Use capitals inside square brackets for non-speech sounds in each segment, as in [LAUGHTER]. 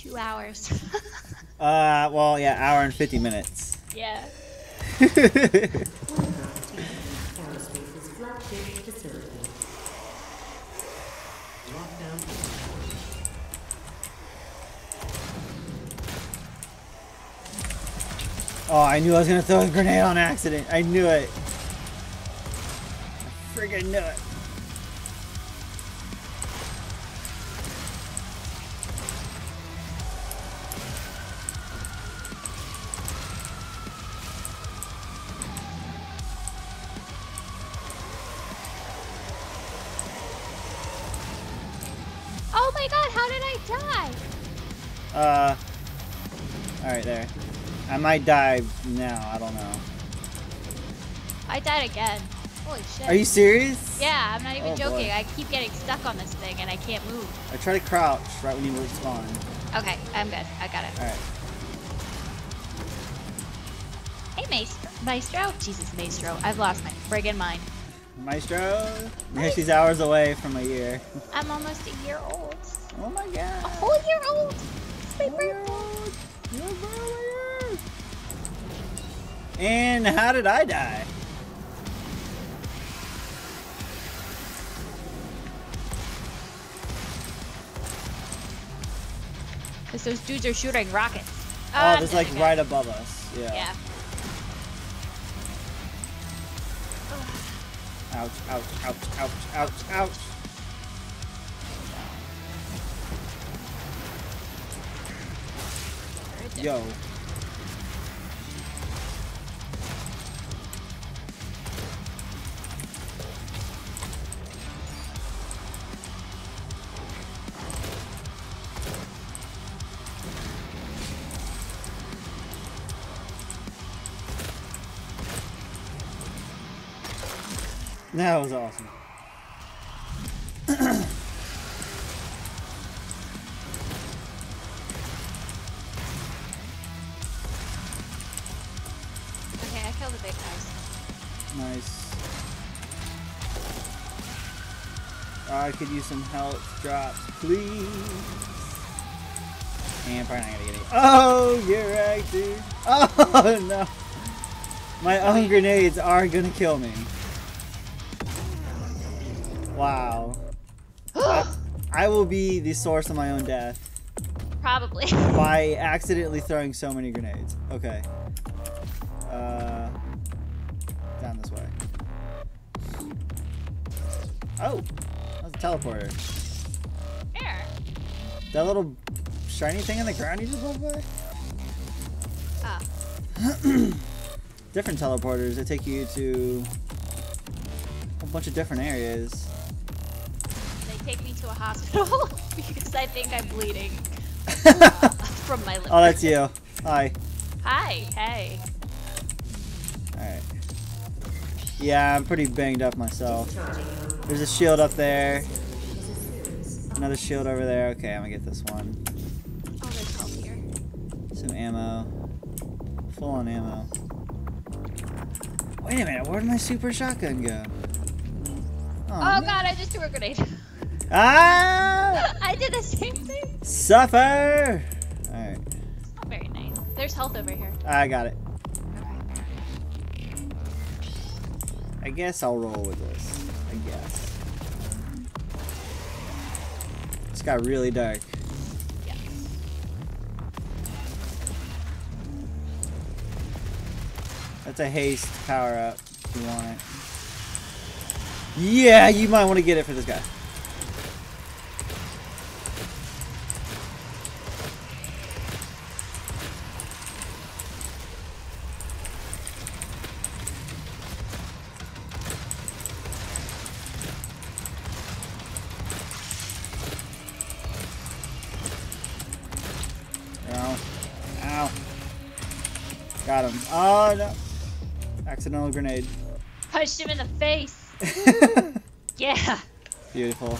two hours. [LAUGHS] Uh, well, yeah, hour and 50 minutes. yeah. Aerospace's flagship facility. oh, I knew I was gonna throw a grenade on accident. I knew it. I friggin' knew it. Might die now, I don't know. I died again. Holy shit. Are you serious? Yeah, I'm not even Oh, joking. boy. I keep getting stuck on this thing and I can't move. I try to crouch right when you respawn. Okay, I'm good. I got it. Alright. Hey, Maestro. Maestro? Jesus, Maestro. I've lost my friggin' mind. Maestro? Yeah, she's hours away from a year. I'm almost a year old. Oh my god. A whole year old. It's my birthday. And how did I die? Because those dudes are shooting rockets. Oh, I'm there's like right above us. Yeah. Yeah. Ouch, ouch, ouch, ouch, ouch, ouch. Yo. That was awesome. Okay, I killed the big guys. Nice. I could use some health drops, please. And probably not gonna get any. Oh, you're right, dude. [LAUGHS] Oh no. My own grenades are gonna kill me. Wow. I, [GASPS] I will be the source of my own death Probably. [LAUGHS] by [LAUGHS] accidentally throwing so many grenades. Okay. Uh, down this way. Oh, that's a teleporter. There. That little shiny thing in the ground you just went by? Ah. [CLEARS THROAT] Different teleporters. They take you to a bunch of different areas. Hospital [LAUGHS] because I think I'm bleeding uh, from my liver. Oh, that's you. Hi. Hi. Hey. Alright. Yeah, I'm pretty banged up myself. There's a shield up there. Another shield over there. Okay, I'm gonna get this one. Oh, there's help here. Some ammo. Full on ammo. Wait a minute, where'd my super shotgun go? Oh, man. god, I just threw a grenade. [LAUGHS] Ah! [LAUGHS] I did the same thing. Suffer! Alright, It's not very nice. There's health over here. I got it. I guess I'll roll with this. I guess. It's got really dark. Yeah. That's a haste power up if you want it. Yeah, you might want to get it for this guy. Oh no! Accidental grenade. Punched him in the face. [LAUGHS] yeah. Beautiful.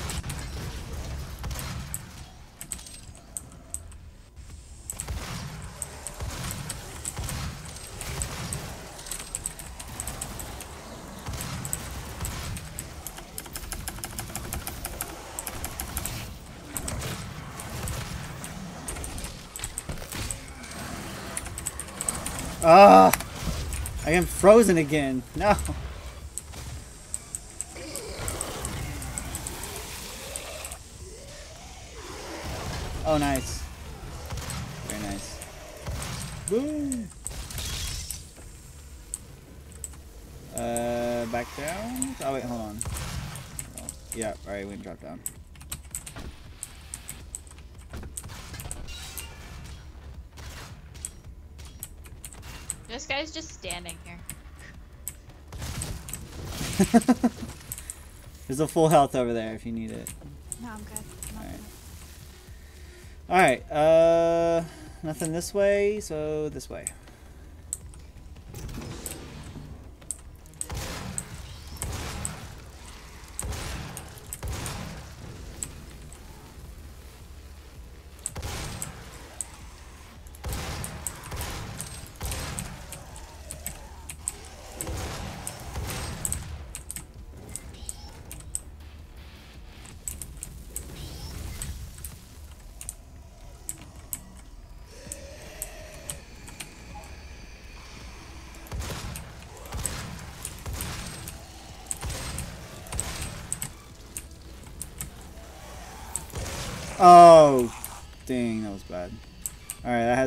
Ah! I am frozen again. No. Oh, nice. Very nice. Boom. Uh, back down. Oh wait, hold on. Oh, yeah, all right, we can drop down. Guy's just standing here. [LAUGHS] There's a full health over there if you need it. No, I'm good. I'm Alright. Alright, uh, nothing this way, so this way.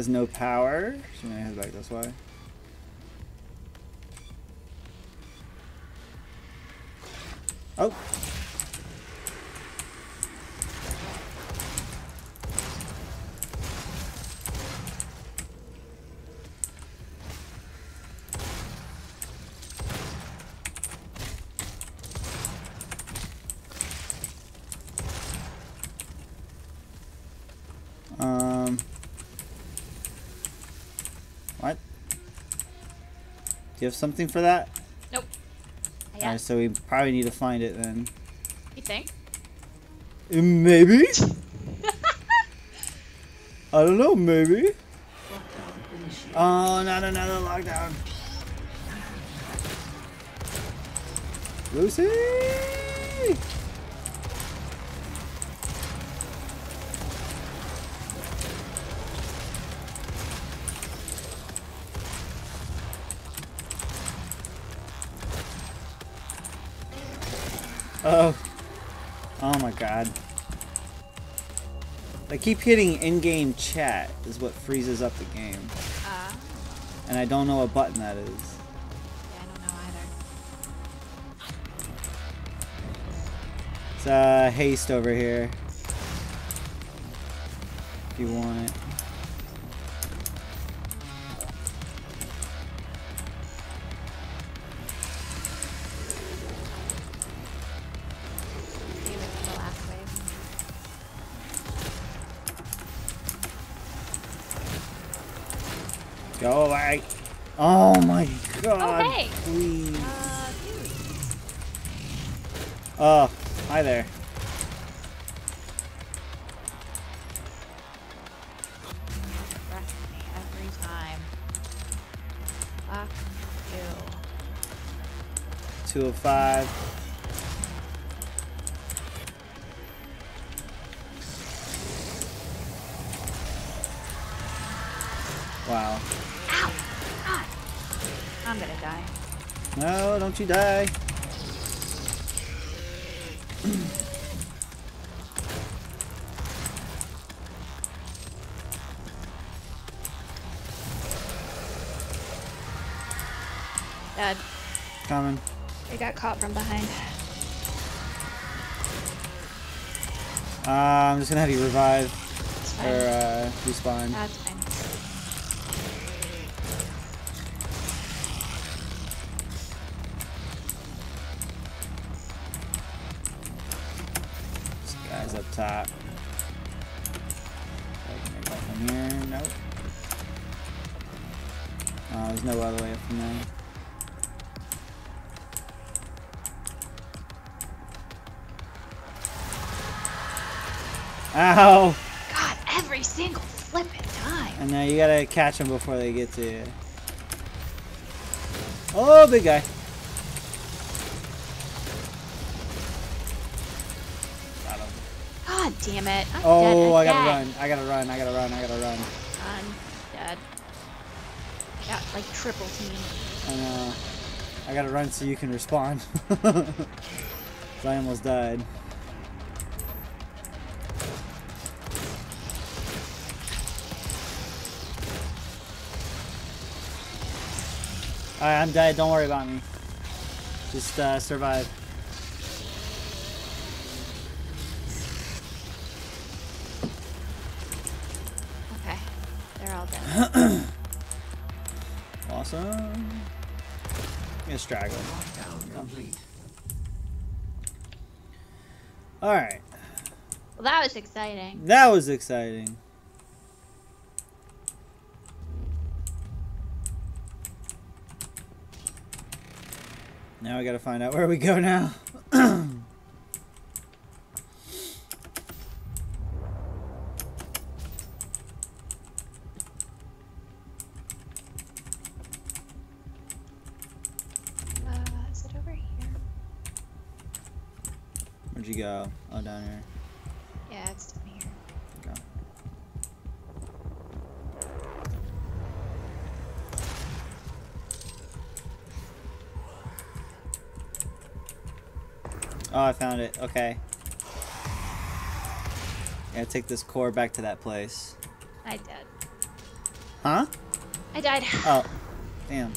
Has no power, so I'm back this way. You have something for that? Nope. Yeah. Alright, so we probably need to find it then. You think? Uh, Maybe? [LAUGHS] I don't know, maybe. Oh, not another lockdown. Lucy! Oh. Oh my god. I keep hitting in-game chat is what freezes up the game. Uh, And I don't know what button that is. yeah, I don't know either. It's uh, haste over here. If you want it. Oh my god. hey. Please. Uh. Oh, hi there. Wreck me every time. Fuck you. 205. Wow. Don't you die. Dad, Coming. I got caught from behind. Uh, I'm just gonna have you revive. Or, uh, respawn. That's Oh, there's no other way up from there. Ow! God, every single flippin' time. And now you gotta catch them before they get to you. Oh, big guy. God damn it. I'm Oh, I gotta run. I gotta run. I gotta run. I gotta run. Got like triple team. I know. I gotta run so you can. 'Cause [LAUGHS] I almost died. Alright, I'm dead. Don't worry about me. Just uh, survive. Alright. well, that was exciting. That was exciting. Now we gotta find out where we go now. Uh, is it over here? Where'd you go? Oh, down here. Yeah, it's down here. Okay. Oh, I found it. Okay. Gotta take this core back to that place. I died. Huh? I died. Oh. Damn.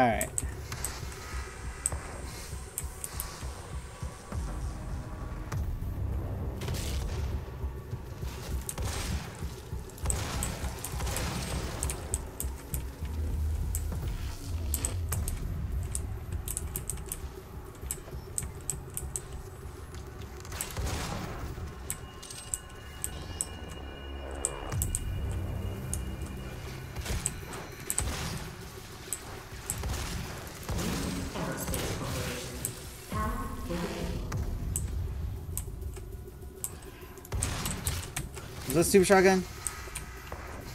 Alright. That super shotgun?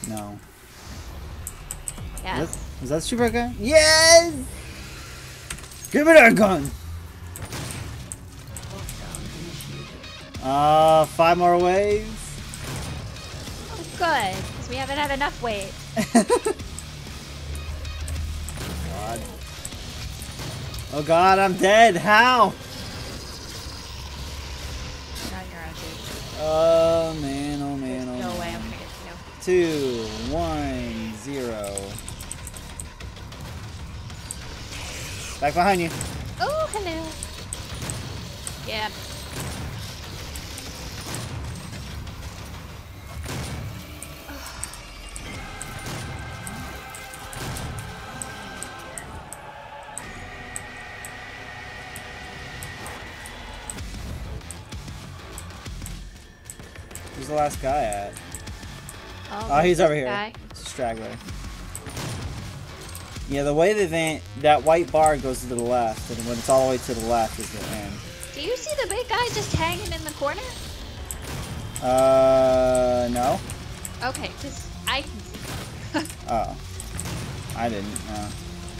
No. Yes. Was that, was that super shotgun? Yes! Give me that gun! Uh, five more waves. Oh, good. Because we haven't had enough weight. [LAUGHS] [LAUGHS] God. Oh god, I'm dead. How? You're on your own, dude. Oh man, oh man, There's oh no man. way I'm gonna get you. Two, one, zero. Back behind you. Oh, hello. Yeah. Where's the last guy at? Oh, Oh, he's over here. guy. It's a straggler. Yeah, the way that they, that white bar goes to the left, and when it's all the way to the left is the end. Do you see the big guy just hanging in the corner? Uh, no. Okay, just I can see. [LAUGHS] Oh, I didn't. No.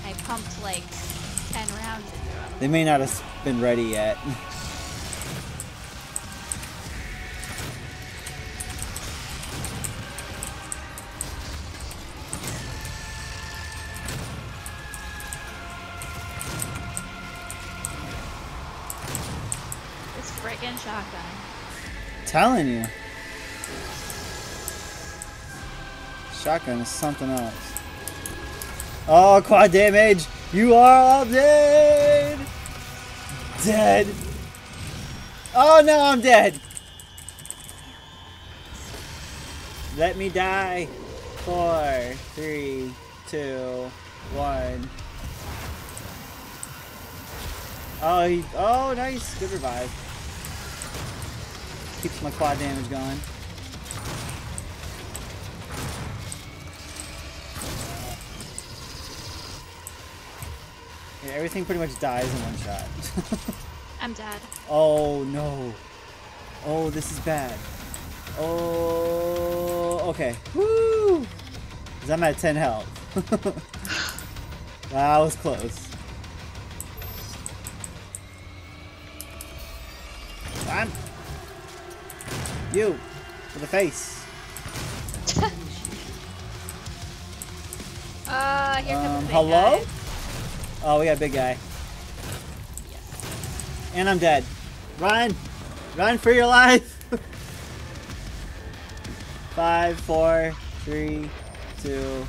I pumped like ten rounds. They may not have been ready yet. [LAUGHS] Friggin' shotgun. Telling you. Shotgun is something else. Oh, quad damage! You are all dead! Dead! Oh no, I'm dead! Let me die! Four, three, two, one. Oh, he, oh, nice. Good revive keeps my quad damage going. Yeah, everything pretty much dies in one shot. [LAUGHS] I'm dead. Oh no. Oh, this is bad. Oh, okay. Woo! Cause I'm at 10 health. [LAUGHS] that was close. You for the face. [LAUGHS] Uh, here comes Um, the hello? guy. Oh, we got a big guy. Yes. And I'm dead. Run! Run for your life! [LAUGHS] Five, four, three, two,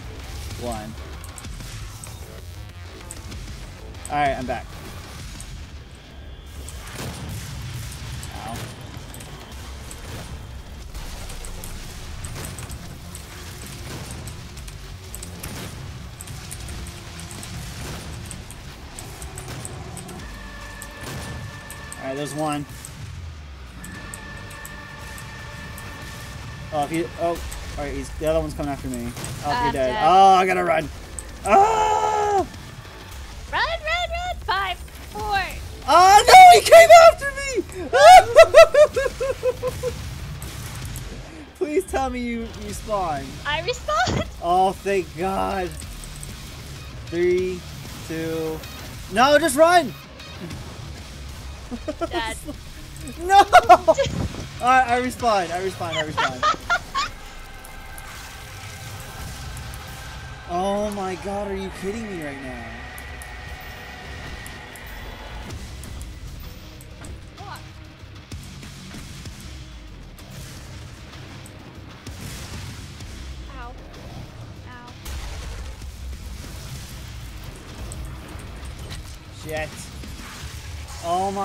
one. Alright, I'm back. There's one. Oh, if you. Oh, alright, he's the other one's coming after me. Oh, I'm you're dead. dead. Oh, I gotta run. Ah! Run, run, run! Five, four. Oh no, he came after me! [LAUGHS] Please tell me you you spawn. I respawn. Oh, thank God. Three, two. No, just run. Dead. [LAUGHS] No. Alright, I respawn. I respawn. I respawn. [LAUGHS] Oh my God, are you kidding me right now?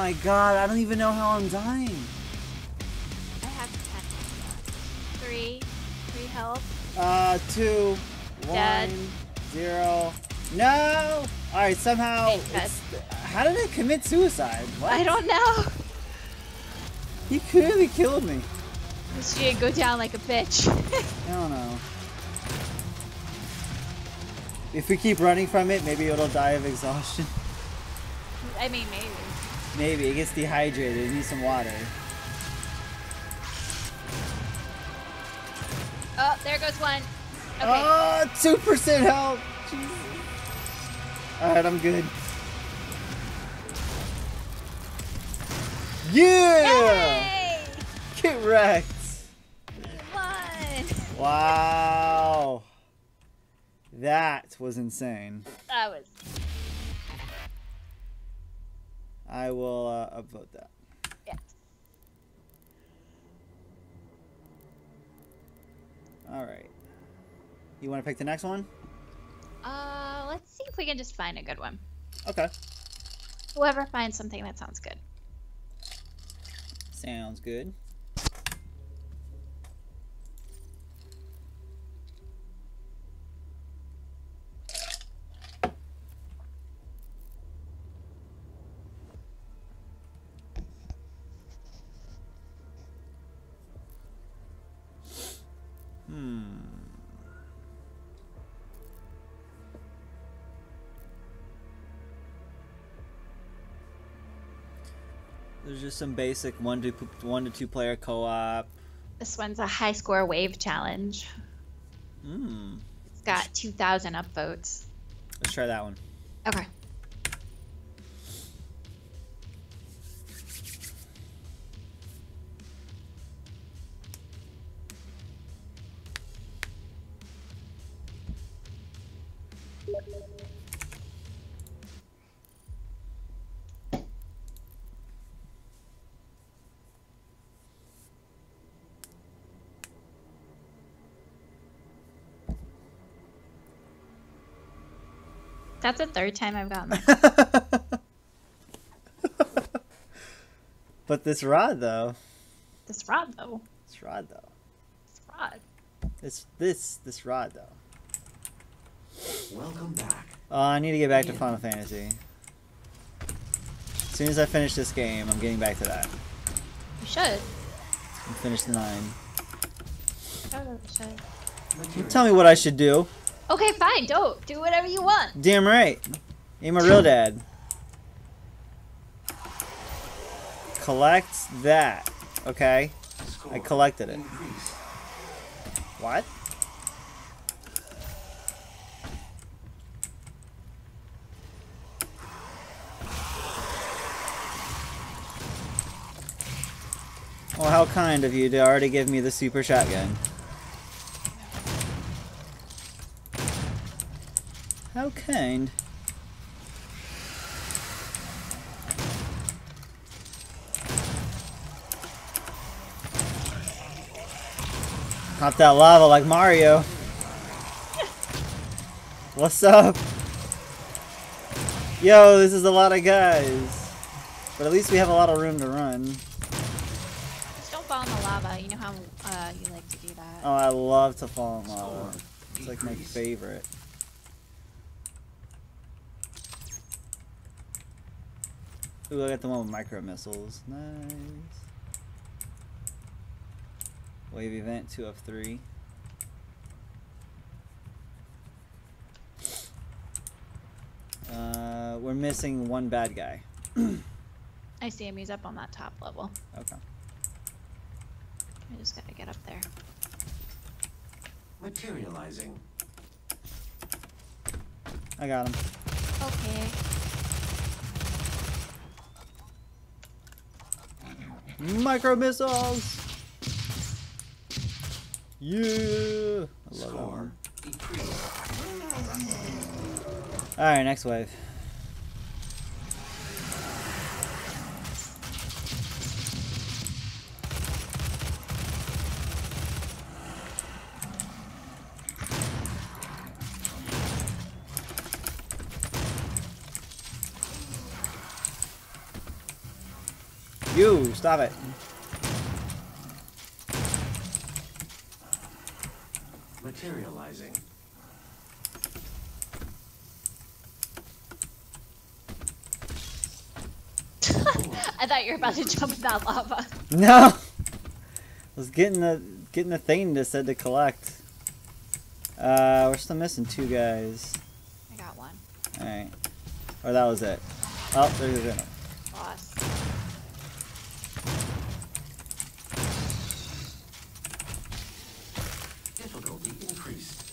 My God, I don't even know how I'm dying. I have ten. Three. Three health. Uh, two, Dead. one, zero. No! Alright, somehow. How did it commit suicide? What? I don't know. He clearly killed me. She go down like a bitch. [LAUGHS] I don't know. If we keep running from it, maybe it'll die of exhaustion. I mean, maybe. Maybe it gets dehydrated. It needs some water. Oh, there goes one. Okay. Oh, two percent health. Jesus. All right, I'm good. Yeah! Yay! Get wrecked. Won. Wow. That was insane. That was. I will uh, upvote that. Yeah. All right. You want to pick the next one? Uh, let's see if we can just find a good one. Okay. Whoever finds something that sounds good. Sounds good. Just some basic one to one to two player co-op. This one's a high score wave challenge. Hmm. It's got 2,000 upvotes. Let's try that one. Okay. That's the third time I've gotten that. [LAUGHS] but this rod though, this rod, though. this rod though, This rod. this this this rod though. Welcome back. Oh, I need to get back to Final Fantasy. As soon as I finish this game, I'm getting back to that. You should. And finish the nine. Totally should. You tell me what I should do. Okay, fine. Don't do whatever you want. Damn right. You're my real dad. Collect that. Okay. I collected it. What? Well, how kind of you to already give me the super shotgun. How kind. Pop that lava like Mario. What's up? Yo, this is a lot of guys. But at least we have a lot of room to run. Just don't fall in the lava. You know how uh, you like to do that. Oh, I love to fall in lava. It's like my favorite. Ooh, I got the one with micro missiles. Nice. Wave event, two of three. Uh, we're missing one bad guy. I see him. He's up on that top level. Okay. I just gotta get up there. Materializing. I got him. Okay. Micro missiles! Yeah! I love Score. Alright, next wave. Stop it. Materializing. [LAUGHS] I thought you were about to jump in that lava. No! I was getting the getting the thing that said to collect. Uh, we're still missing two guys. I got one. Alright. Or that was it. Oh, there's a Venom. Boss. Difficulty increased.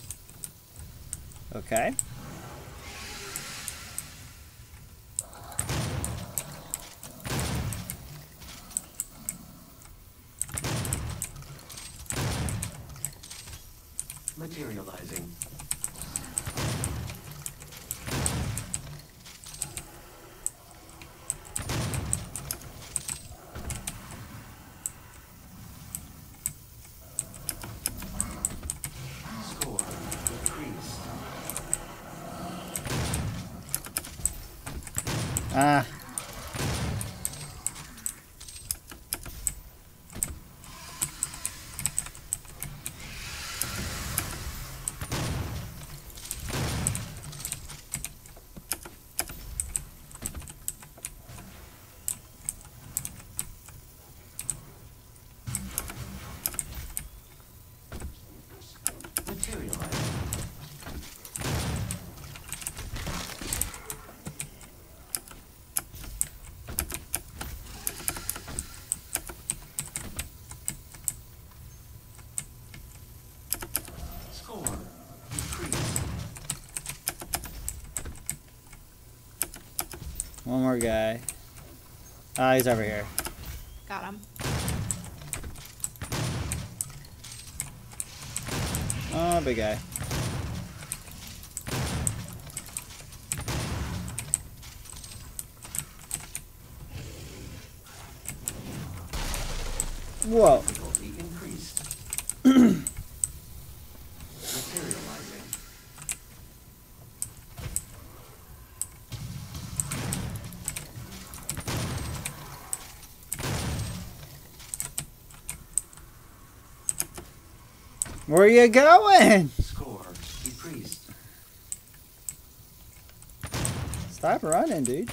Okay. Materializing. Score decreased. Ah. Materializing. Score decreased. One more guy. Ah, he's over here. Got him. Oh, big guy. Whoa. Difficulty increased. Materializing. Where you going? Score decreased. Stop running, dude.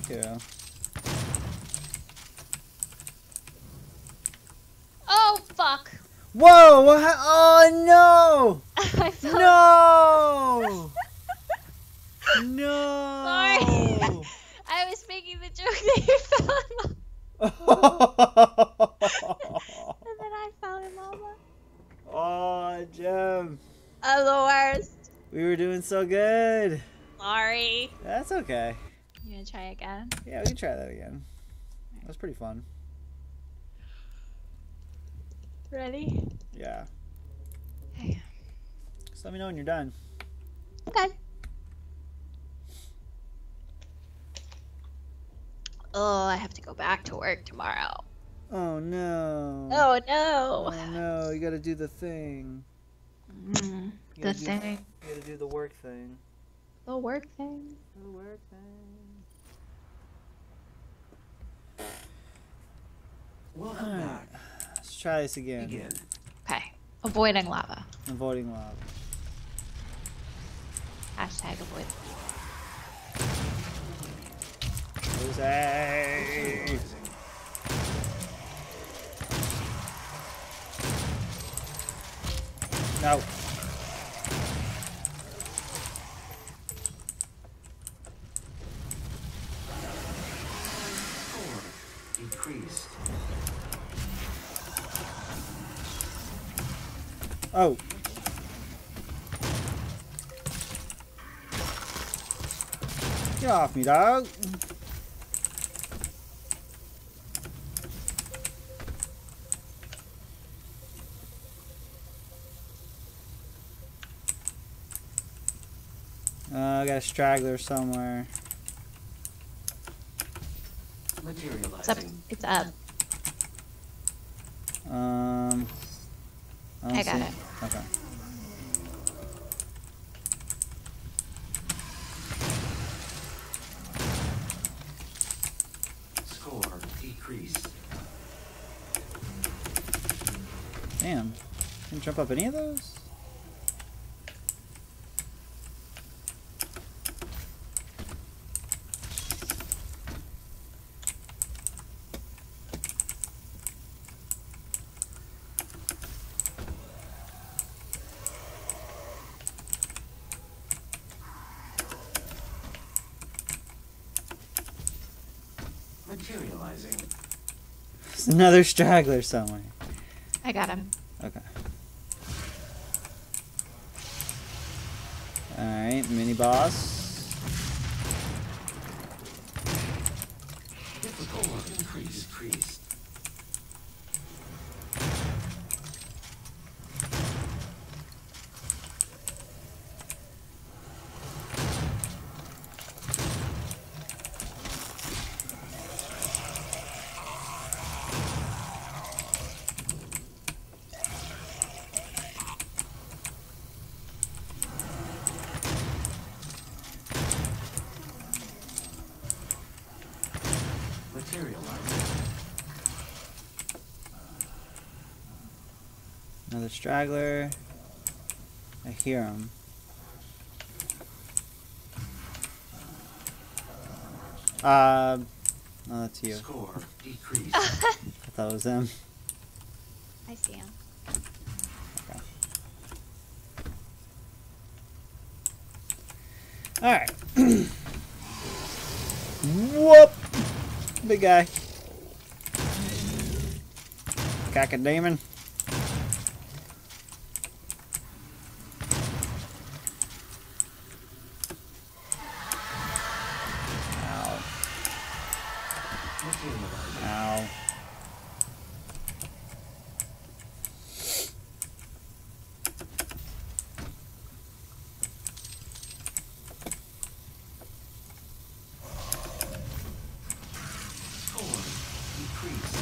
Okay. Oh fuck! Whoa! What? ha- Oh [LAUGHS] I fell. no! [LAUGHS] No! No! [LAUGHS] making the joke that you fell in lava. And then I fell in lava. oh, Gem. I'm the worst. We were doing so good. Sorry. That's okay. You gonna try again? Yeah, we can try that again. That was pretty fun. Ready? Yeah. Okay. Just let me know when you're done. Okay. Oh, I have to go back to work tomorrow. Oh no. Oh no. Oh no, you gotta do the thing. Mm, the gotta do- thing. You gotta do the work thing. The work thing. The work thing. Welcome Alright. back. Let's try this again. Begin. Okay. Avoiding lava. Avoiding lava. Hashtag avoid. Jose! No. Oh. Get off me, dog. Uh, I got a straggler somewhere. It's up. Materializing. It's up. Um, don't I got see- it. Okay. Score decreased. Damn. Can you jump up any of those? Materializing. There's another straggler somewhere. I got him. Okay. Alright, mini boss. Difficult increase. Decreased. Materializing. Another straggler. I hear him. Uh, no, that's you. Score decreased. [LAUGHS] I thought it was him. I see him. Alright. [CLEARS THROAT] Whoop! Big guy. Cacodemon. Ow. Materializing. Ow. Score decreased.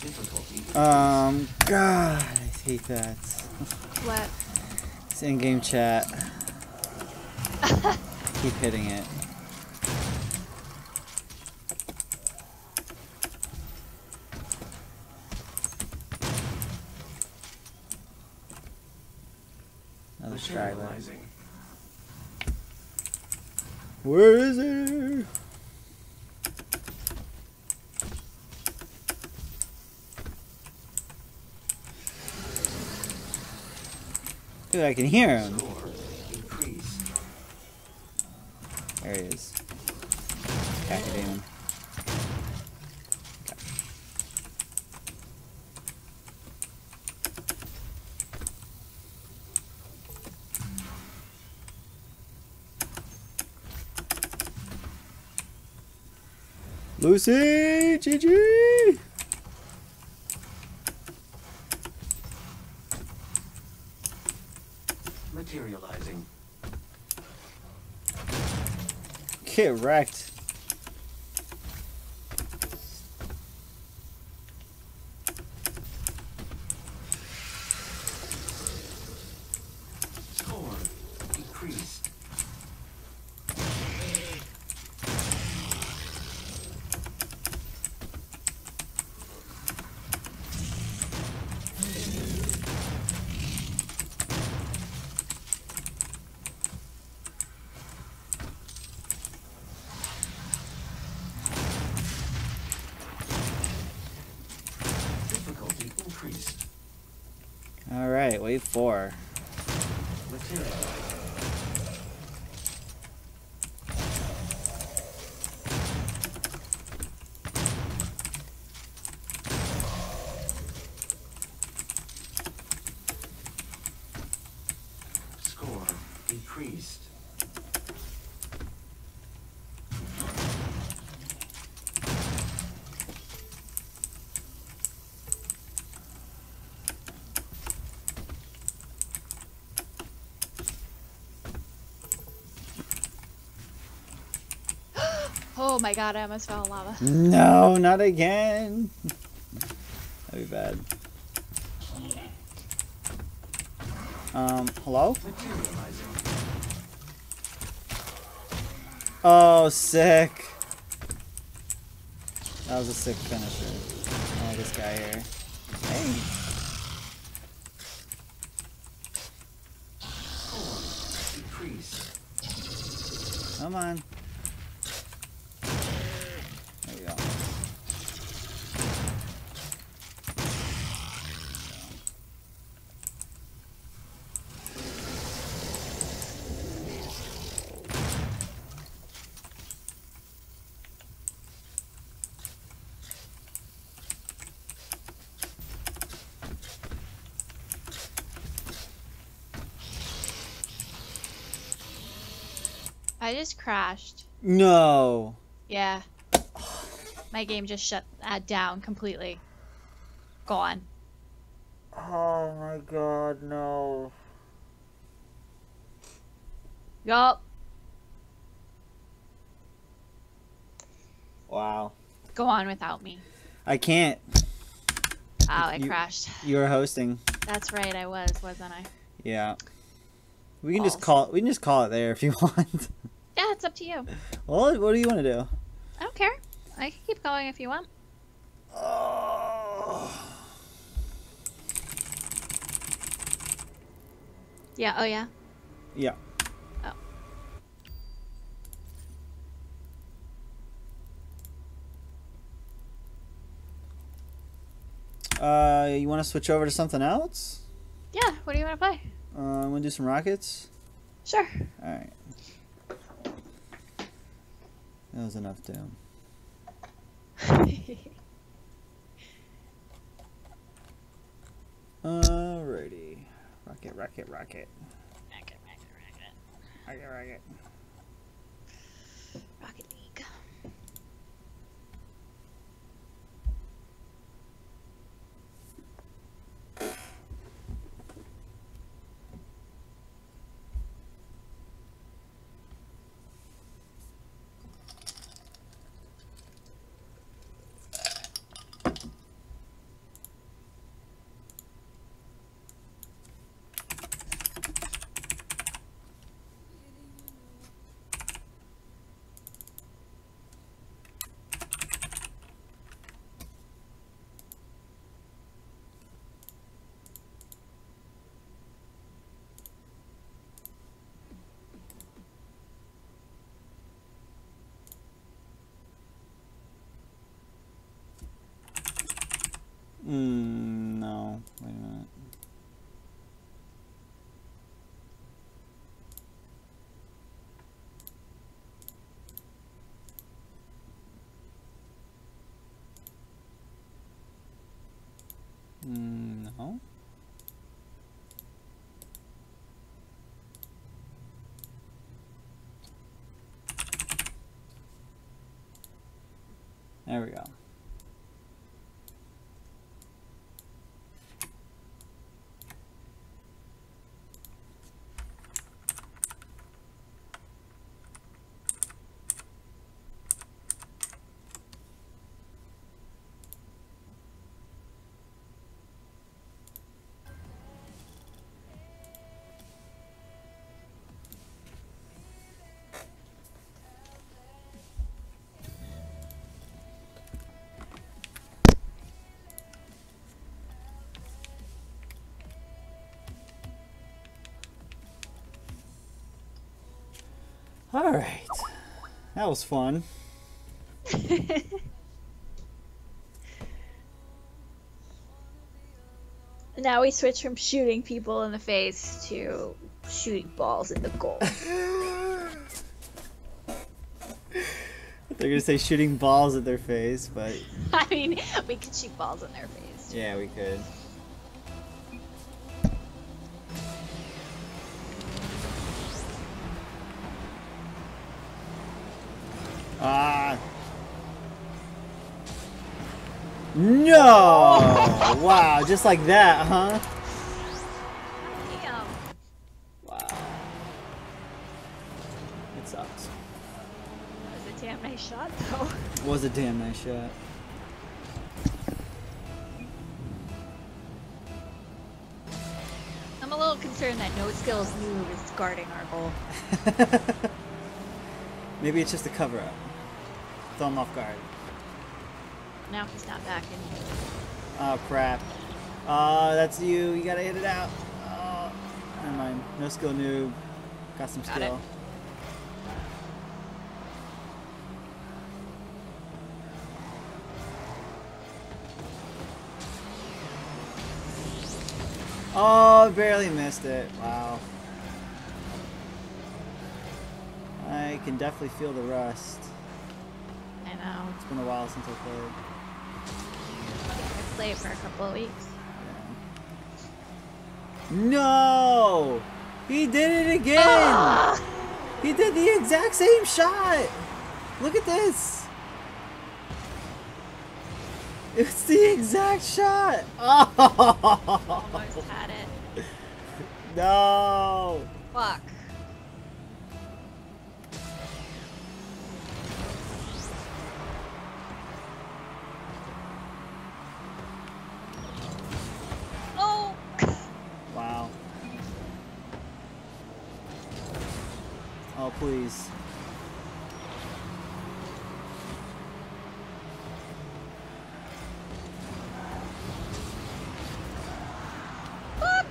Difficulty. Um, God, I hate that. What? It's in-game chat. [LAUGHS] Keep hitting it. Another straggler. Materializing. Where is it? Can hear him. There he is. Cacodemon. Lucy! GG! Materializing. Get Alright, wave four. Materializing. Score decreased. Oh my god, I almost fell in lava. No, not again. That'd be bad. Um, hello? Oh, sick. That was a sick finisher. Oh, this guy here. Hey. Come on. There we go. I just crashed. No. Yeah. My game just shut uh, down completely. Gone. Oh my god, no. Yup. Wow. Go on without me. I can't. Oh, I You- crashed. You were hosting. That's right, I was, wasn't I? Yeah. We can just Balls. call we can just call it there if you [LAUGHS] want. Yeah, it's up to you. well, what do you want to do? I don't care. I can keep going if you want. Oh. Yeah, oh yeah. Yeah. Oh. Uh, you want to switch over to something else? Yeah, what do you want to play? Uh, want to do some rockets? Sure. All right. That was enough doom. [LAUGHS] Alrighty. Rocket, rocket, rocket. Rocket, rocket, rocket. Rocket, rocket. Rocket no. There we go. All right. That was fun. [LAUGHS] now we switch from shooting people in the face to shooting balls in the goal. [LAUGHS] They're gonna say shooting balls at their face, but [LAUGHS] I mean, we could shoot balls in their face. yeah, we could. Ah. No! wow, just like that, huh? Damn. Wow. It sucks. That was a damn nice shot, though. Was a damn nice shot. I'm a little concerned that no skills move is guarding our goal. [LAUGHS] Maybe it's just a cover up. Throw him off guard. Now he's not back in. Oh crap. Uh, that's you. You gotta hit it out. Oh, never mind. No skill noob. Got some Got it. skill. Oh, barely missed it. Wow. I can definitely feel the rust. It's been a while since I played. I played for a couple of weeks. No! He did it again! Ah! He did the exact same shot! Look at this! It's the exact shot! Oh! [LAUGHS] Almost had it. No! Fuck. Please. Fuck!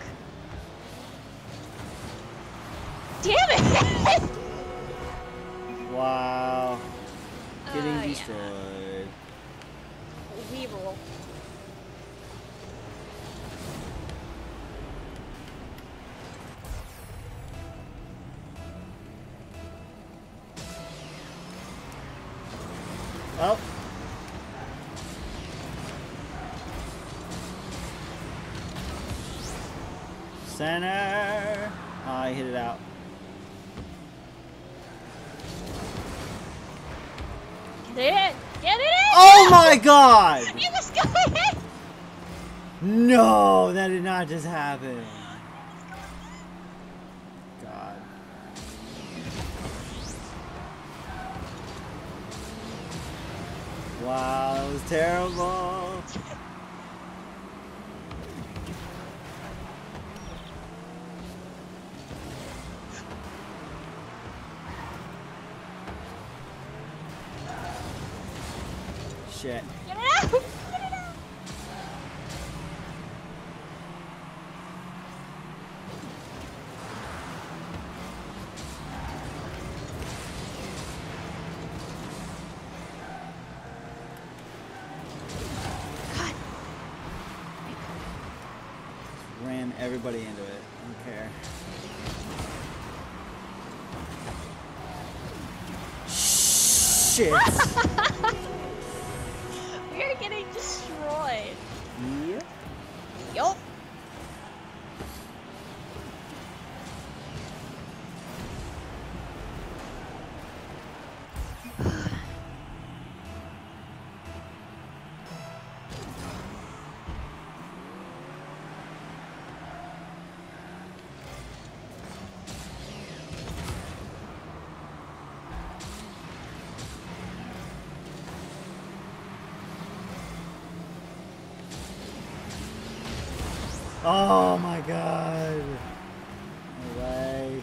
Damn it! [LAUGHS] Wow. Getting Uh, yeah. destroyed. Weevil. That just happen. God. Wow, that was terrible. God. No way.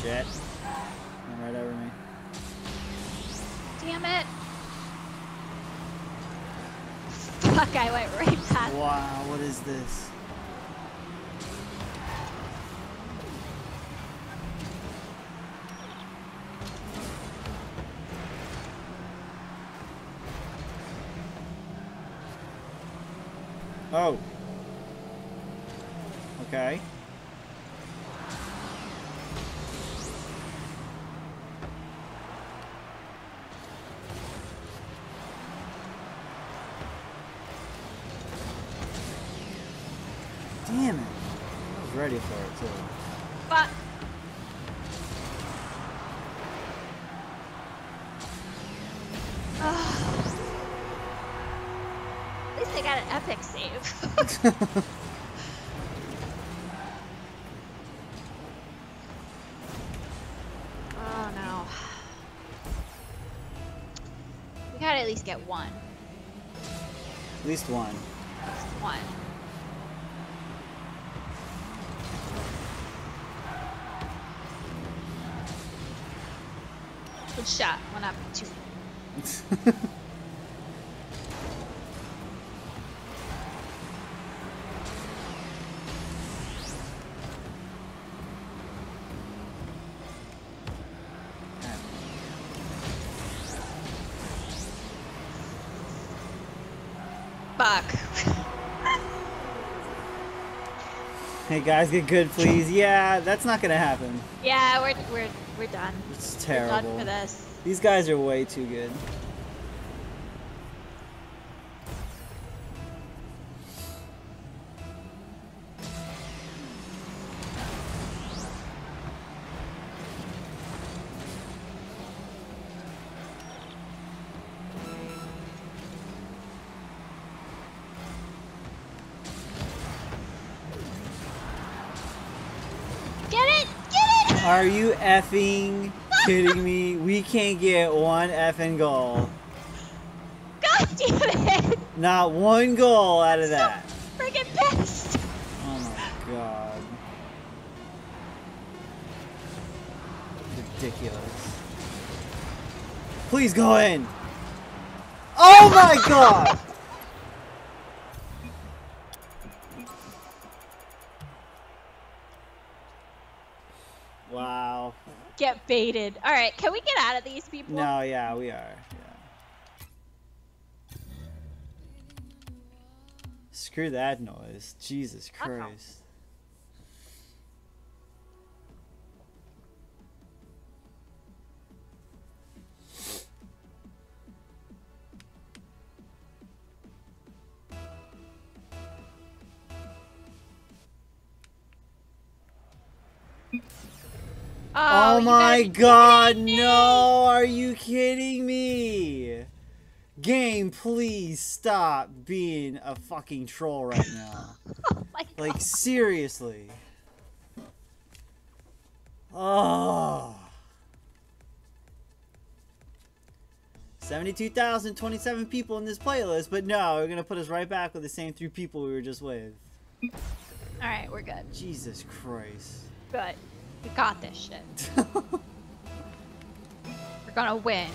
Shit. Went right over me. Damn it. Fuck, I went right past. Wow, what is this? Oh. Oh no. We gotta at least get one. At least one. Just one. Good shot. One up, two. Fuck. hey guys, get good please. Yeah, that's not gonna happen. yeah, we're we're we're done. It's terrible. We're done for this. These guys are way too good. Effing kidding me? We can't get one effing goal. God damn it! Not one goal out of that. Friggin' pissed! Oh my god. Ridiculous. Please go in. Oh my god! Get baited. Alright, can we get out of these people? No, yeah, we are. Yeah. Screw that noise. Jesus. Christ. Oh, oh, you my god, no! Are you kidding me? Game, please stop being a fucking troll right [LAUGHS] now. Oh like, seriously. Ah. Oh. 72,027 people in this playlist, but no, we're gonna put us right back with the same three people we were just with. Alright, we're good. Jesus Christ. Good. We got this shit. [LAUGHS] We're gonna win.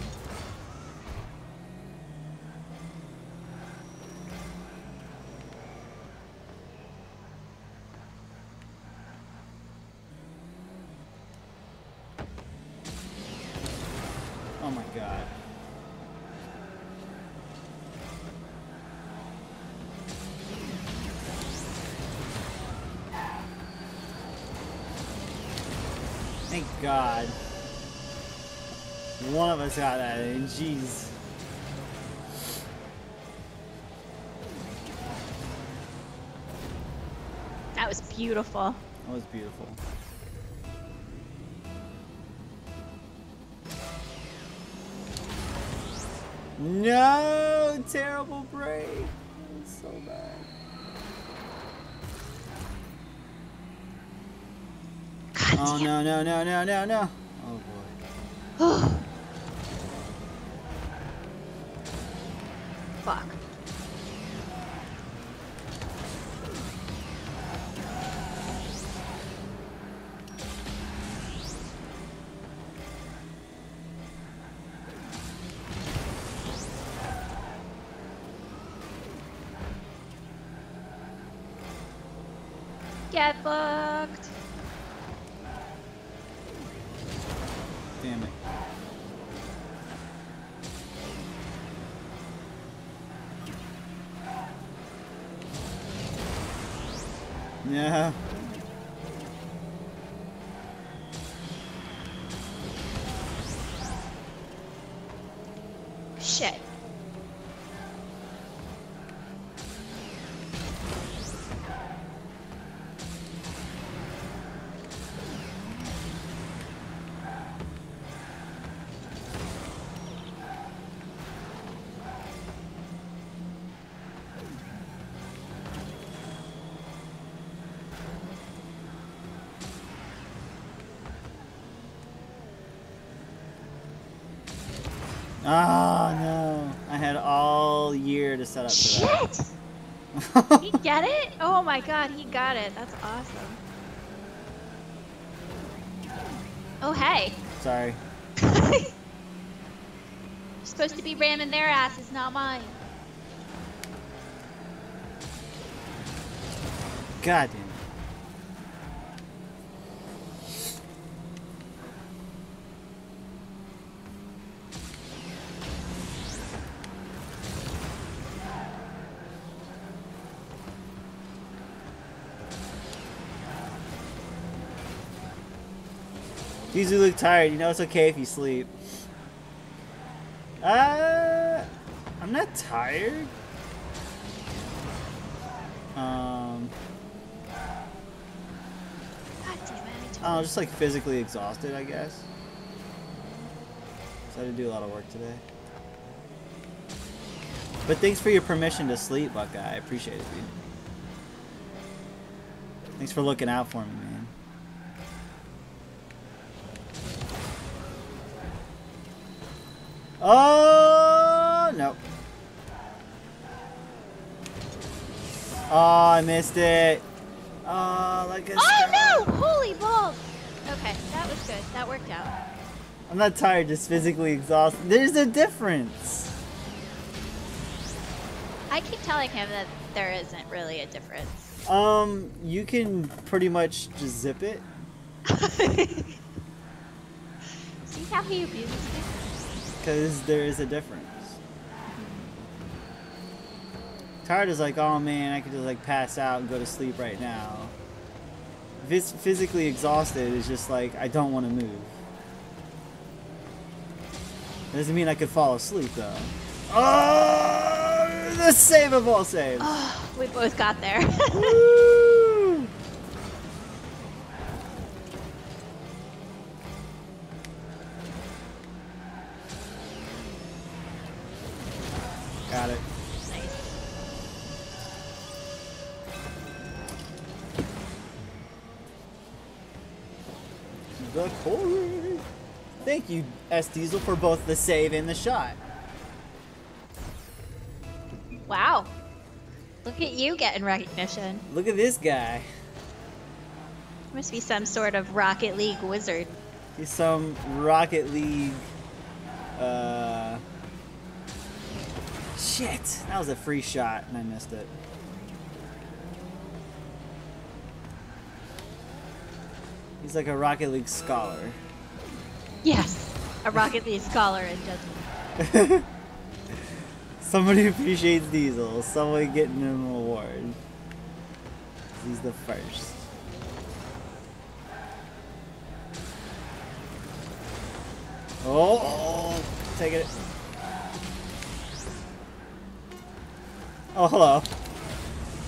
oh my god. Thank God. One of us got that in. Jeez. That was beautiful. That was beautiful. No! Terrible break. That was so bad. God Oh no no no no no no! Oh boy. [SIGHS] Fuck. Get fucked. To set up for Shit! [LAUGHS] He get it? Oh my god, he got it. That's awesome. Oh hey. Sorry. You're [LAUGHS] supposed to be ramming their asses, not mine. God damn it. You look tired. You know it's okay if you sleep. Uh, I'm not tired. Um, God damn it. I told oh, just like physically exhausted, I guess. So I had to do a lot of work today. But thanks for your permission to sleep, Buckeye. I appreciate it, dude. Thanks for looking out for me, Oh no! Oh, I missed it. Oh, like a Oh no! Holy balls! Okay, that was good. That worked out. I'm not tired, just physically exhausted. There's a difference. I keep telling him that there isn't really a difference. Um, you can pretty much just zip it. [LAUGHS] See how he abuses me? Because there is a difference. Tired is like, oh man, I could just like pass out and go to sleep right now. Physically exhausted is just like, I don't want to move. Doesn't mean I could fall asleep though. Oh, the save of all saves. Oh, [SIGHS] we both got there. [LAUGHS] S Diezal, for both the save and the shot. Wow. Look at you getting recognition. Look at this guy. Must be some sort of Rocket League wizard. He's some Rocket League. Uh. Shit! That was a free shot and I missed it. He's like a Rocket League scholar. Yes, a Rocket League scholar in judgment. [LAUGHS] Somebody appreciates Diezal. Somebody getting him an award. He's the first. Oh, oh, take it. Oh, hello.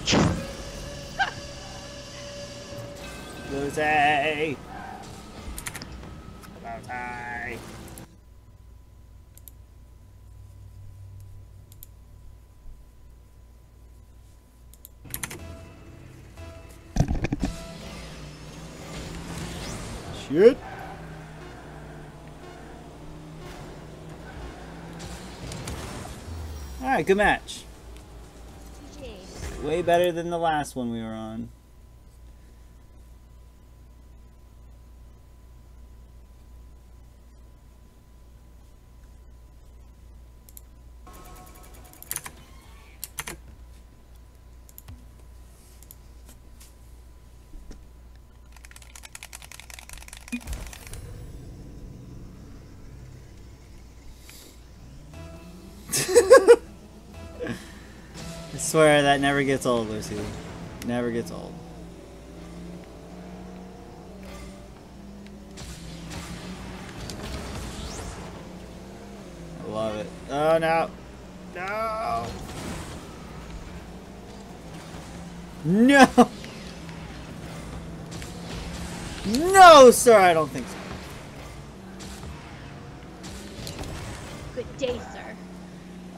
[LAUGHS] Lucy! Lucy! shit. Alright, good match. Way better than the last one we were on. Swear that never gets old, Lucy. Never gets old. I love it. Oh no. No. No. No, sir, I don't think so. Good day, sir.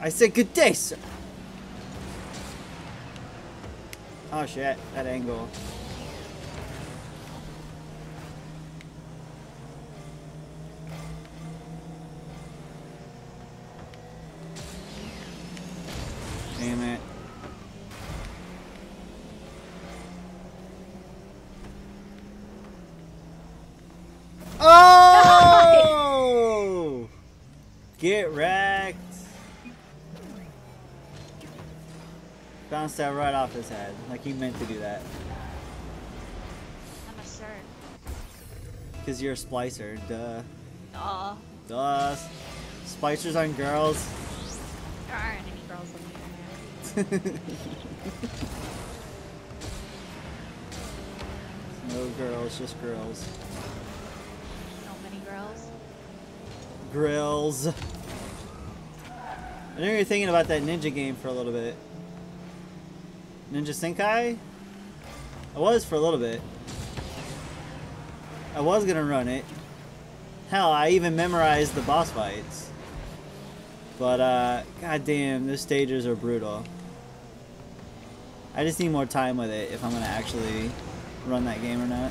I said good day, sir. Oh shit, that angle. Damn it. Oh! Get wrecked. Bounced that right off his head, like he meant to do that. I'm a. Cause you're a splicer, duh. Aw. Duh. Splicers aren't girls. There aren't any girls on the internet. no girls, just girls. So many girls. Grills. I know you're thinking about that ninja game for a little bit. Ninja Senki? I was for a little bit. I was gonna run it. Hell, I even memorized the boss fights. But, uh, goddamn, those stages are brutal. I just need more time with it if I'm gonna actually run that game or not.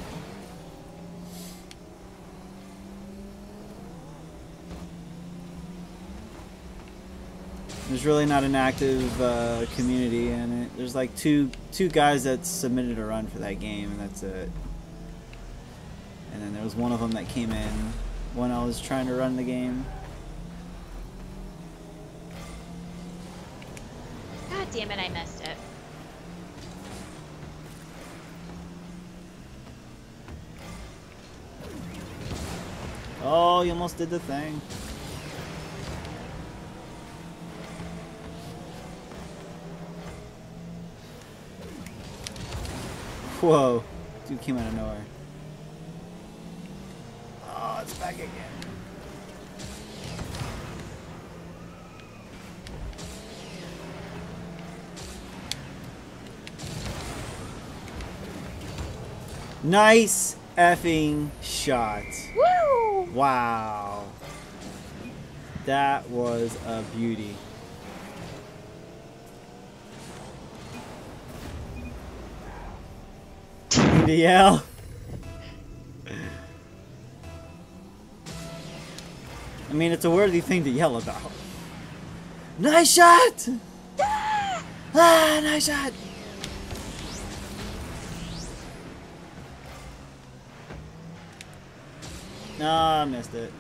There's really not an active uh, community in it. There's like two two guys that submitted a run for that game, and that's it. And then there was one of them that came in when I was trying to run the game. God damn it, I missed it. Oh, you almost did the thing. Whoa. Dude came out of nowhere. Oh, it's back again. Nice effing shot. Woo! Wow. That was a beauty. I mean, it's a worthy thing to yell about. Nice shot! Ah, nice shot! No, I missed it.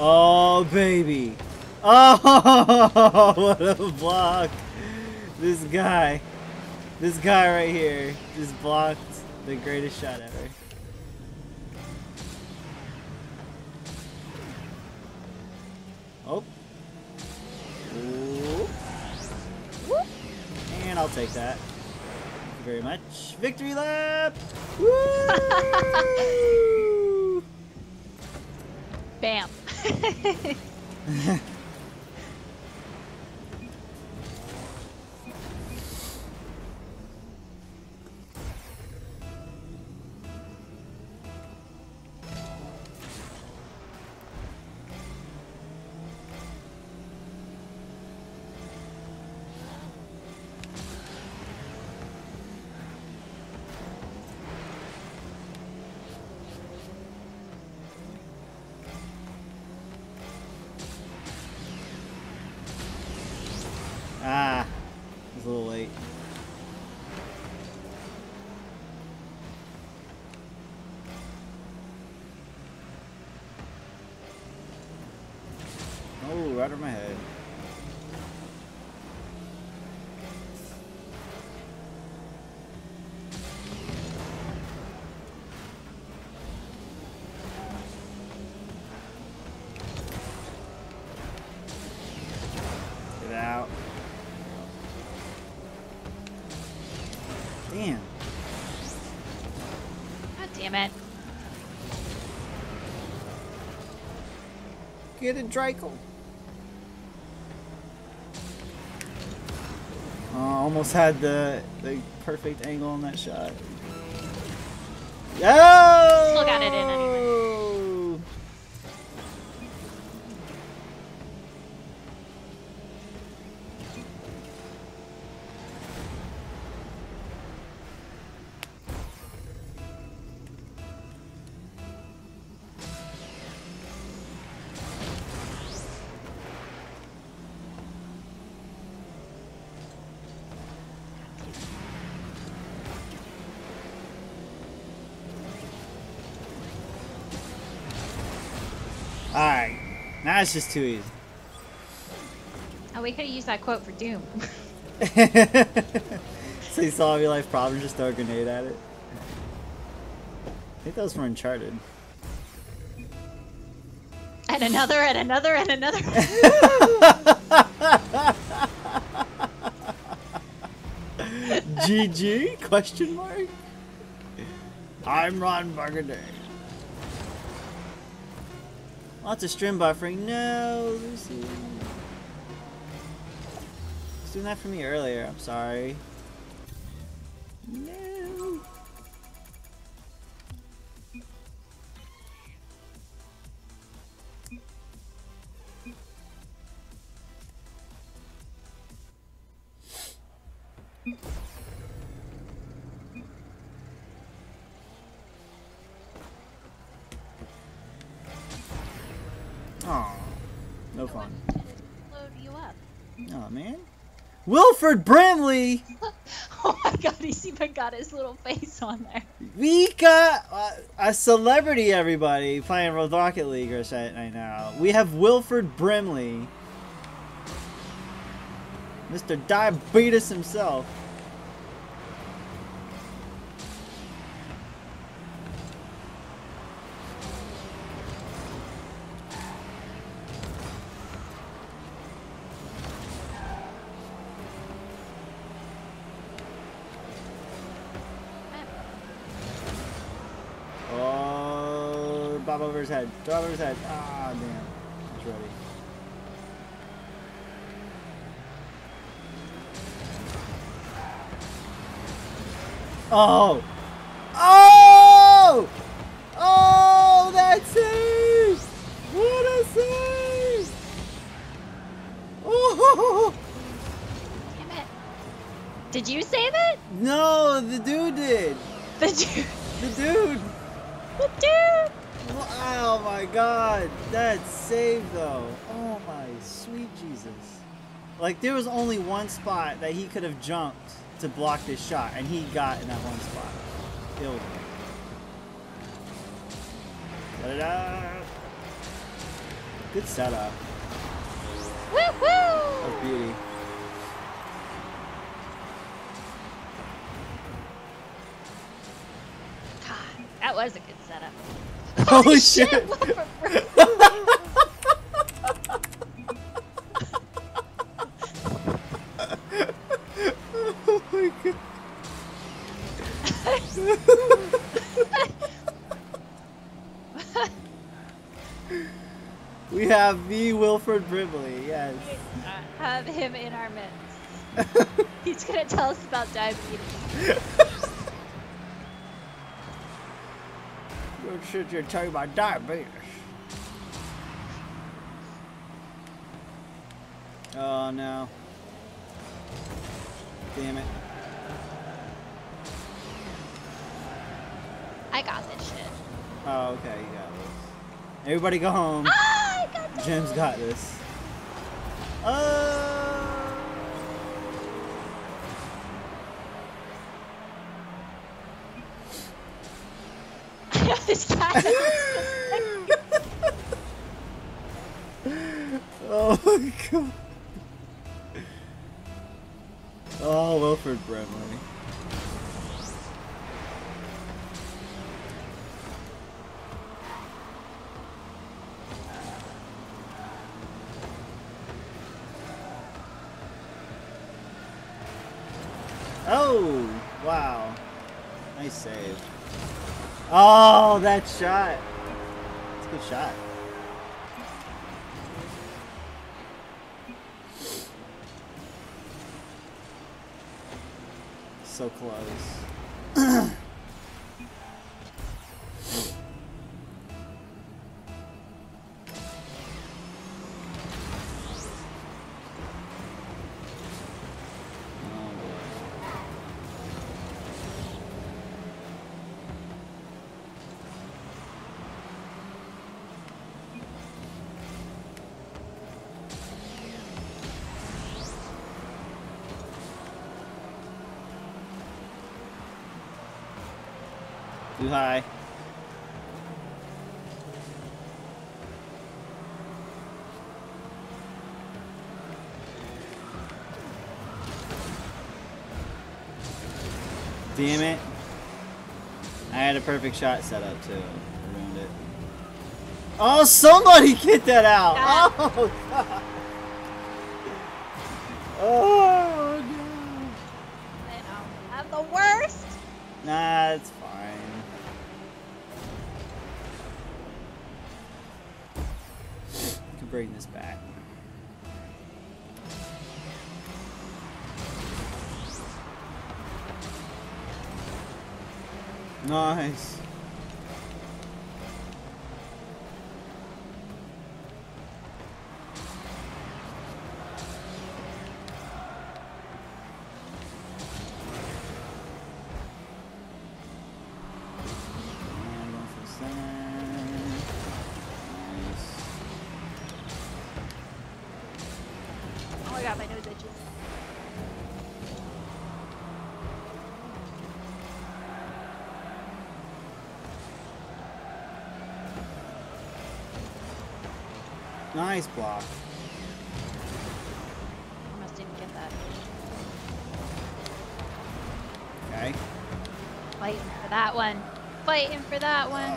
Oh, baby. Oh, [LAUGHS] what a block. This guy. This guy right here just blocked the greatest shot ever. Oh. Ooh. And I'll take that. Thank you very much. Victory lap! [LAUGHS] Woo! Bam. [LAUGHS] Get it, Draco. Oh, almost had the the perfect angle on that shot. Yeah! Still got it in anyway. It's just too easy. Oh, we could have used that quote for Doom. [LAUGHS] so you solve your life problem, just throw a grenade at it. I think that was from Uncharted. and another, and another, and another. [LAUGHS] GG? Question mark? I'm Ron Burgundy. Lots of stream buffering. No, Lucy. Was doing that for me earlier. I'm sorry. No. Wilford Brimley! [LAUGHS] Oh my god, he's even got his little face on there. We got uh, a celebrity, everybody, playing with Rocket League right now. We have Wilford Brimley. Mr. Diabetes himself. Oh, Bob over his head. Over his head. Ah, damn. He's ready. Oh! Oh! Oh, that save! What a save! Oh! Damn it. Did you save it? No, the dude did. The dude. The dude. The dude. Oh my god, that save though. Oh my sweet Jesus. Like there was only one spot that he could have jumped to block this shot, and he got in that one spot. Killed him. Good setup. Woo woo. Of beauty. God, that was a good setup. Holy oh, [LAUGHS] shit! oh my god. we have the Wilford Brimley, yes. have him in our midst. [LAUGHS] He's gonna tell us about diabetes. [LAUGHS] Good shit you're talking about diabetes. Oh no. Damn it. I got this shit. Oh, okay, you got this. Everybody go home. Ah, [GASPS] I got this. Jim's got this. Uh... this guy. [LAUGHS] oh Oh god. Oh, Wilford Brimley. Oh, wow. Nice save. Oh, Oh, that shot. It's a good shot. So close. Too high. Damn it. I had a perfect shot set up too. Ruined it. Oh, somebody get that out! Oh, God. Bring this back. Nice. And one for center. Nice. Oh my god, my nose itches. Nice block. Almost didn't get that. Okay. Fighting for that one. Fighting for that one.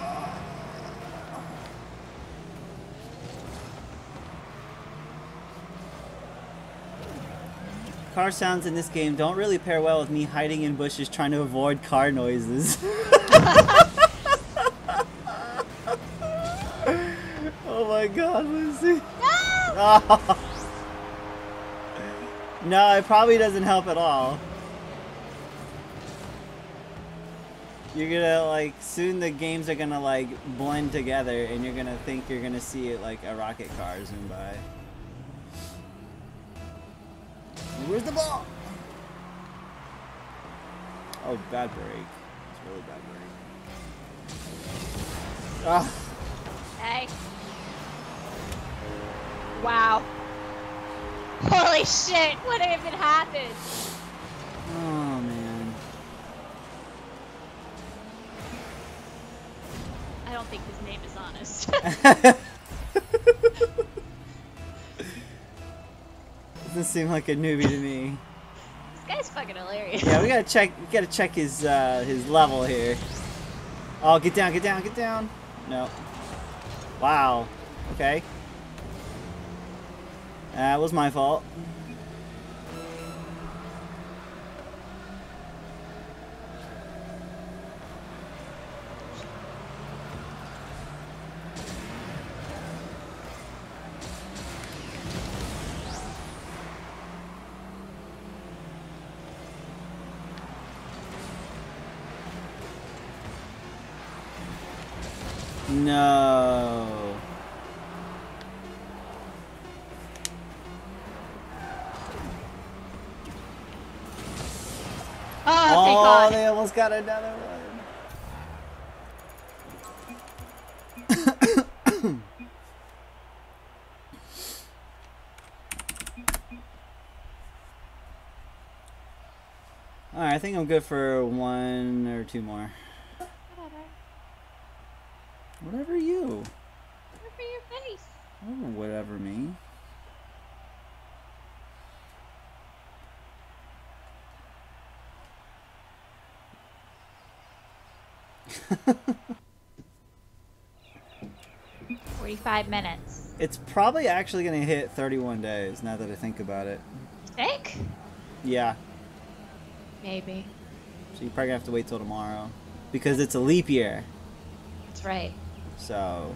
Car sounds in this game don't really pair well with me hiding in bushes trying to avoid car noises. [LAUGHS] [LAUGHS] my god, Lucy. Oh. [LAUGHS] No, it probably doesn't help at all. You're gonna like soon the games are gonna like blend together and you're gonna think you're gonna see it like a rocket car zoom by. Where's the ball? Oh, bad break. It's really bad break. Ah, Hey. Wow. Holy shit, what even happened? oh man. I don't think his name is honest. [LAUGHS] [LAUGHS] Doesn't seem like a newbie to me. this guy's fucking hilarious. Yeah, we gotta check. We gotta check his uh, his level here. Oh, get down, get down, get down. No. Wow. Okay. Uh, that was my fault. Got another one. [COUGHS] Alright, I think I'm good for one or two more. Whatever. Whatever you. Whatever your face. Oh, whatever me. [LAUGHS] Forty-five minutes. It's probably actually gonna hit 31 days now that I think about it. Think? Yeah, Maybe. so you probably gonna have to wait till tomorrow because it's a leap year. That's right. So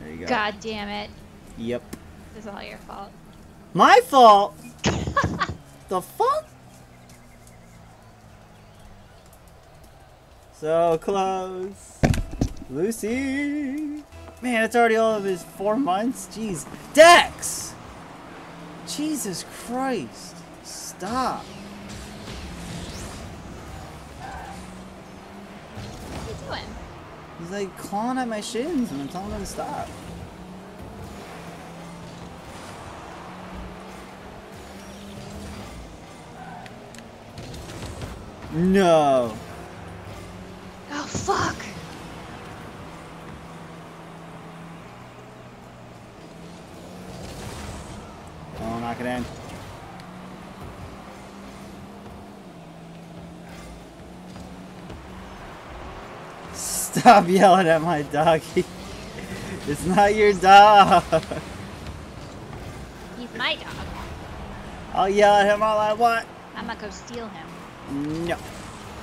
there you go. God damn it. Yep. This is all your fault. My fault. [LAUGHS] the fuck? So close. Lucy. Man, it's already all of his four months. Jeez. Dex! Jesus Christ. Stop. What are you doing? He's like clawing at my shins and I'm telling him to stop. No. Oh fuck. Oh, knock it in. Stop yelling at my doggy. It's not your dog. He's my dog. I'll yell at him all I want. I'm gonna go steal him. No.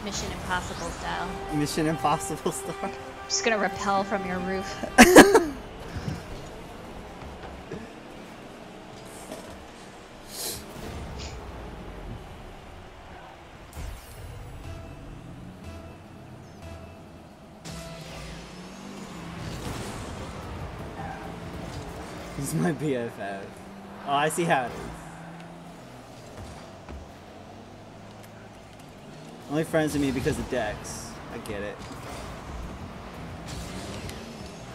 Mission Impossible style. Mission Impossible [LAUGHS] star. Just gonna repel from your roof. [LAUGHS] My BFF. Oh, I see how it is. Only friends with me because of Dex. I get it.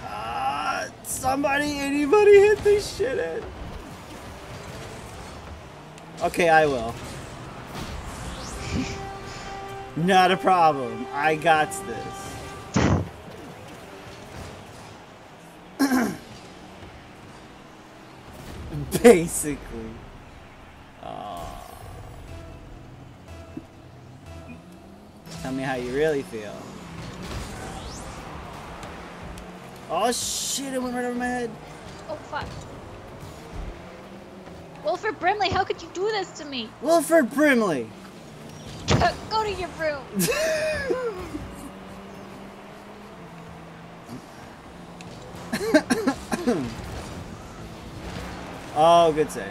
Ah, somebody, anybody hit this shit in. Okay, I will. [LAUGHS] Not a problem. I got this. Basically. Tell me how you really feel. Oh shit, it went right over my head. oh fuck. Wilford Brimley, how could you do this to me? Wilford Brimley! Uh, go to your room. [LAUGHS] [LAUGHS] Oh, good save.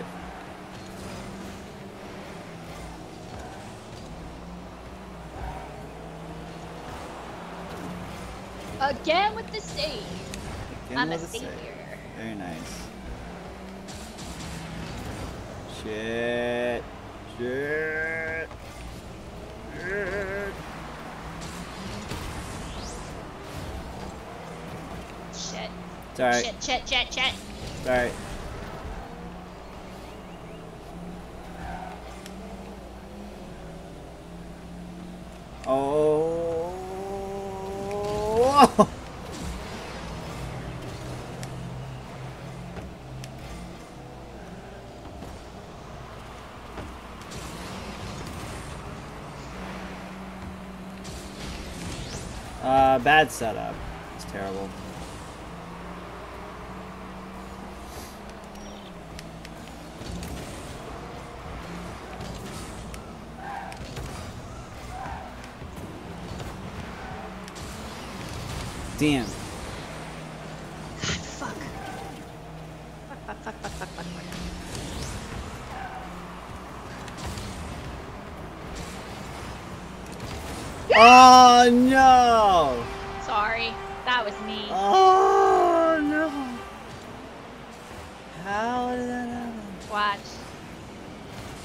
Again with the save. Again I'm a with the save. Very nice. Shit. Shit. Shit. Shit. It's alright. Shit, shit, shit, shit. It's alright. [LAUGHS] Uh, bad setup. It's terrible. Damn. God, fuck. Fuck, fuck, fuck, fuck, fuck, fuck, fuck. Oh no! Sorry. That was me. Oh no! How did that happen? Watch.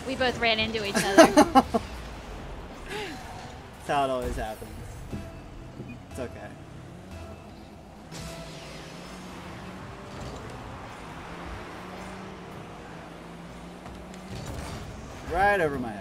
We both ran into each [LAUGHS] other. That's how it always happens. Right over my head.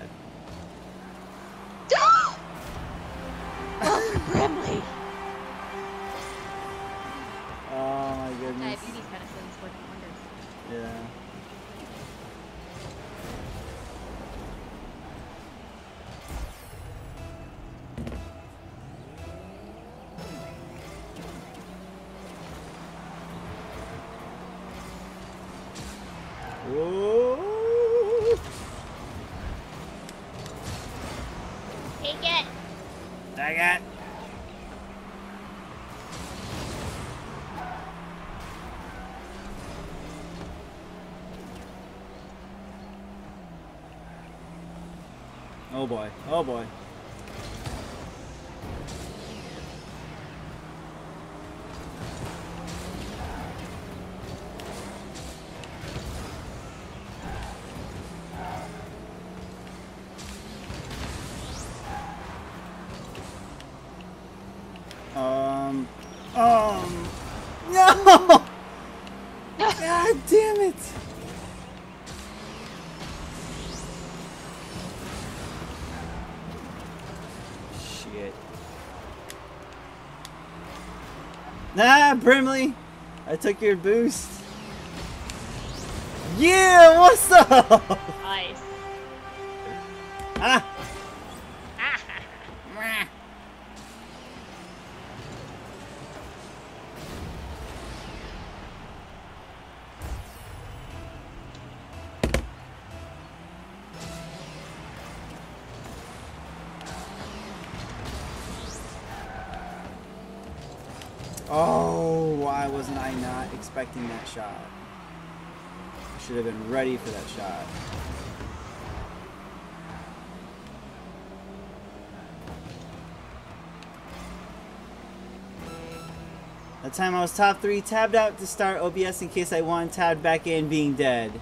Oh boy. Brimley! I took your boost. Yeah, what's up? Nice. Ah! Expecting that shot? I should have been ready for that shot. That time I was top three, tabbed out to start OBS in case I won, tabbed back in being dead.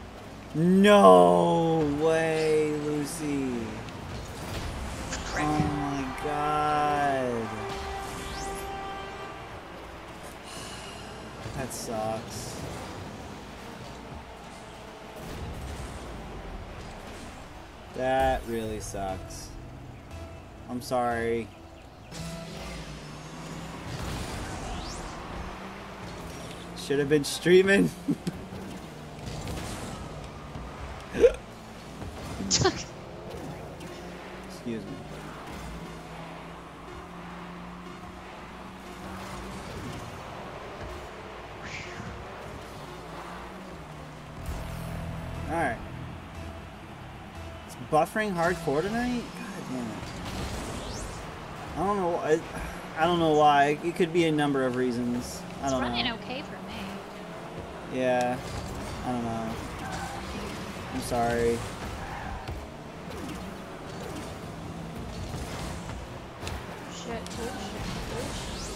No way, Lucy. Sucks. That really sucks. I'm sorry. Should have been streaming. [LAUGHS] It's hardcore tonight? God damn it. I don't know. I, I don't know why. It could be a number of reasons. I It's don't running know. okay for me. Yeah. I don't know. I'm sorry. Shit, bullshit, bullshit.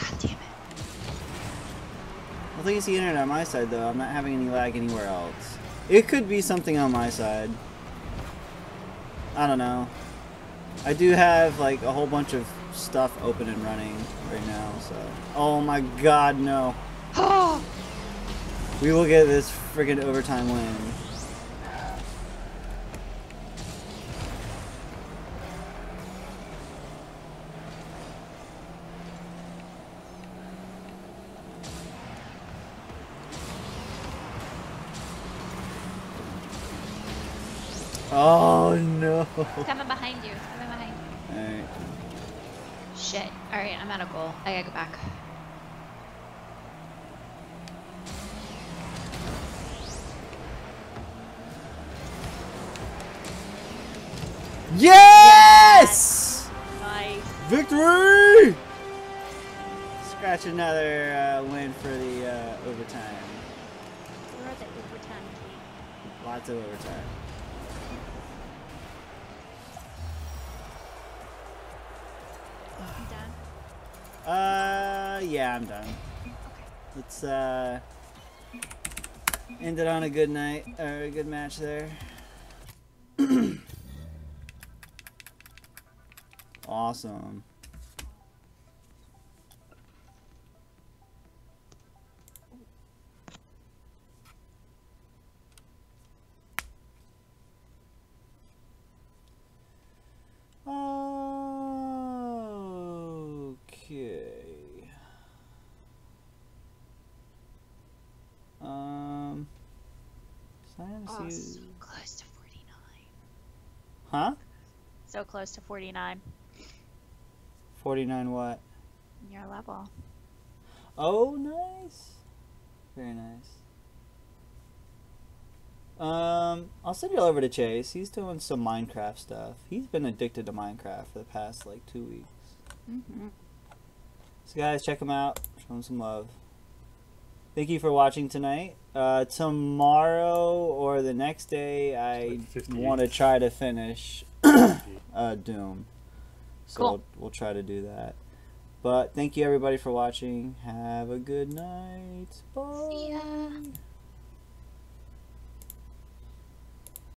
God damn it. The internet on my side though. I'm not having any lag anywhere else. It could be something on my side. I don't know. I do have like a whole bunch of stuff open and running right now, so. Oh my god, no. [GASPS] We will get this friggin' overtime win. Oh no. It's [LAUGHS] coming behind you. It's coming behind you. Alright. Shit. Alright, I'm at a goal. I gotta go back. Yes! Nice. Victory! Scratch another uh, win for the uh, overtime. Where are the overtime? Lots of overtime. Yeah, I'm done. Let's uh end it on a good night or a good match there. [CLEARS THROAT] awesome. Okay. Um. Starting to Oh, see- so close to 49. Huh? So close to 49 49 what? your level. Oh, nice. Very nice. Um, I'll send y'all over to Chase. He's doing some Minecraft stuff. He's been addicted to Minecraft for the past like two weeks. Mm-hmm. So guys, check him out. Show him some love. Thank you for watching tonight. Uh, tomorrow or the next day, I like want to try to finish [CLEARS THROAT] uh, Doom. So Cool. we'll, we'll try to do that. But thank you everybody for watching. Have a good night. Bye. See ya.